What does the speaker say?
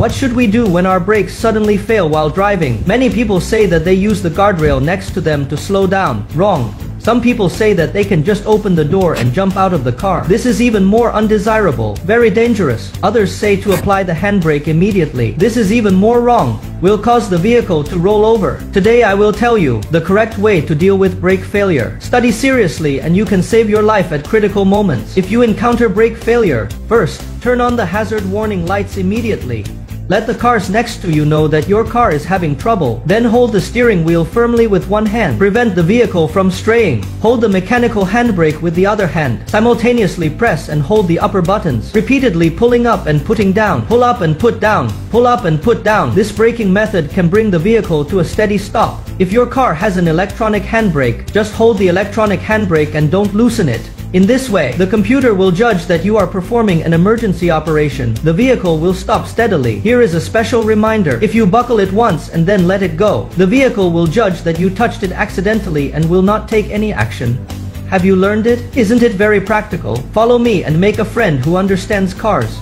What should we do when our brakes suddenly fail while driving? Many people say that they use the guardrail next to them to slow down. Wrong. Some people say that they can just open the door and jump out of the car. This is even more undesirable, very dangerous. Others say to apply the handbrake immediately. This is even more wrong, will cause the vehicle to roll over. Today I will tell you the correct way to deal with brake failure. Study seriously and you can save your life at critical moments. If you encounter brake failure, first, turn on the hazard warning lights immediately. Let the cars next to you know that your car is having trouble. Then hold the steering wheel firmly with one hand. Prevent the vehicle from straying. Hold the mechanical handbrake with the other hand. Simultaneously press and hold the upper buttons. Repeatedly pulling up and putting down. Pull up and put down. Pull up and put down. This braking method can bring the vehicle to a steady stop. If your car has an electronic handbrake, just hold the electronic handbrake and don't loosen it. In this way, the computer will judge that you are performing an emergency operation. The vehicle will stop steadily. Here is a special reminder. If you buckle it once and then let it go, the vehicle will judge that you touched it accidentally and will not take any action. Have you learned it? Isn't it very practical? Follow me and make a friend who understands cars.